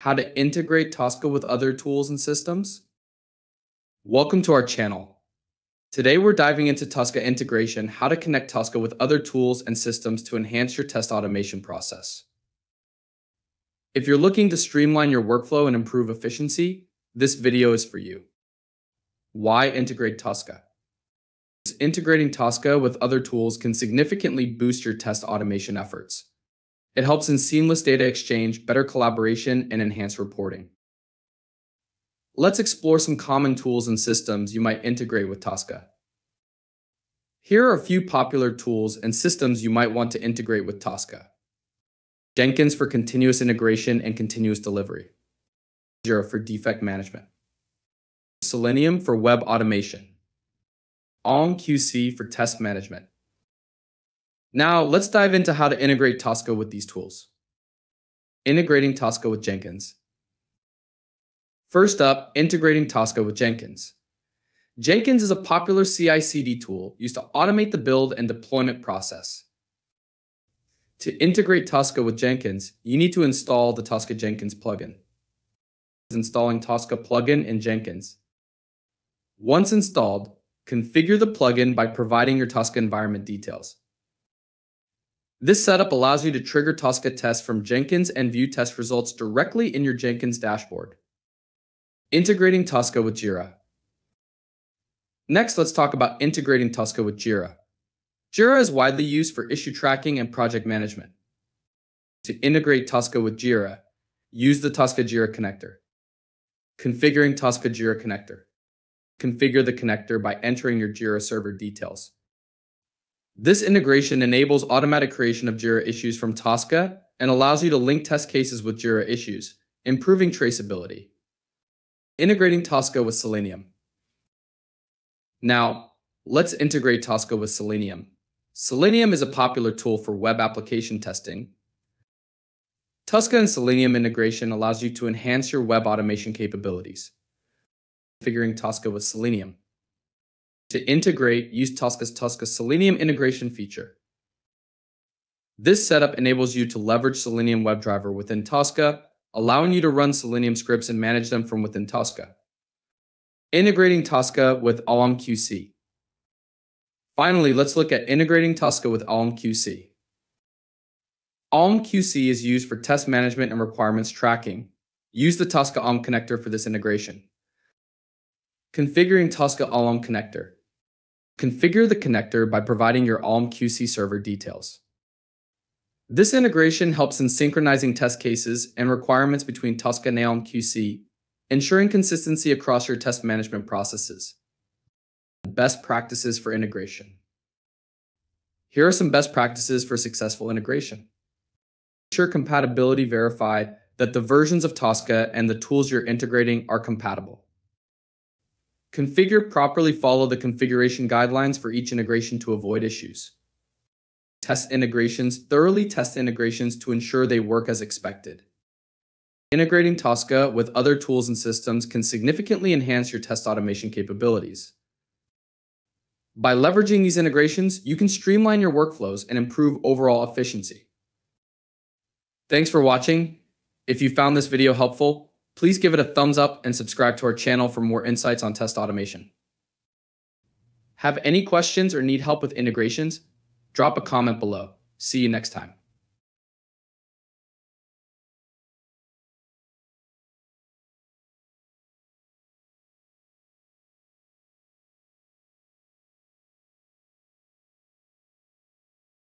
how to integrate Tosca with other tools and systems. Welcome to our channel. Today we're diving into Tosca integration, how to connect Tosca with other tools and systems to enhance your test automation process. If you're looking to streamline your workflow and improve efficiency, this video is for you. Why integrate Tosca? Integrating Tosca with other tools can significantly boost your test automation efforts. It helps in seamless data exchange, better collaboration, and enhanced reporting. Let's explore some common tools and systems you might integrate with Tosca. Here are a few popular tools and systems you might want to integrate with Tosca. Jenkins for continuous integration and continuous delivery. Jira for defect management. Selenium for web automation. AlmQC for test management. Now, let's dive into how to integrate Tosca with these tools. Integrating Tosca with Jenkins. First up, integrating Tosca with Jenkins. Jenkins is a popular CI/CD tool used to automate the build and deployment process. To integrate Tosca with Jenkins, you need to install the Tosca Jenkins plugin. Installing Tosca plugin in Jenkins. Once installed, configure the plugin by providing your Tosca environment details. This setup allows you to trigger Tosca tests from Jenkins and view test results directly in your Jenkins dashboard. Integrating Tosca with Jira. Next, let's talk about integrating Tosca with Jira. Jira is widely used for issue tracking and project management. To integrate Tosca with Jira, use the Tosca Jira connector. Configuring Tosca Jira connector. Configure the connector by entering your Jira server details. This integration enables automatic creation of Jira issues from Tosca and allows you to link test cases with Jira issues, improving traceability. Integrating Tosca with Selenium. Now, let's integrate Tosca with Selenium. Selenium is a popular tool for web application testing. Tosca and Selenium integration allows you to enhance your web automation capabilities. Figuring Tosca with Selenium. To integrate, use Tosca's Tosca Selenium integration feature. This setup enables you to leverage Selenium WebDriver within Tosca, allowing you to run Selenium scripts and manage them from within Tosca. Integrating Tosca with AlmQC. Finally, let's look at integrating Tosca with AlmQC. AlmQC is used for test management and requirements tracking. Use the Tosca Alm connector for this integration. Configuring Tosca Alm connector. Configure the connector by providing your Alm QC server details. This integration helps in synchronizing test cases and requirements between Tosca and Alm QC, ensuring consistency across your test management processes. Best practices for integration. Here are some best practices for successful integration. Ensure compatibility verify that the versions of Tosca and the tools you're integrating are compatible. Configure properly follow the configuration guidelines for each integration to avoid issues. Test integrations, thoroughly test integrations to ensure they work as expected. Integrating Tosca with other tools and systems can significantly enhance your test automation capabilities. By leveraging these integrations, you can streamline your workflows and improve overall efficiency. Thanks for watching. If you found this video helpful, Please give it a thumbs up and subscribe to our channel for more insights on test automation. Have any questions or need help with integrations? Drop a comment below. See you next time.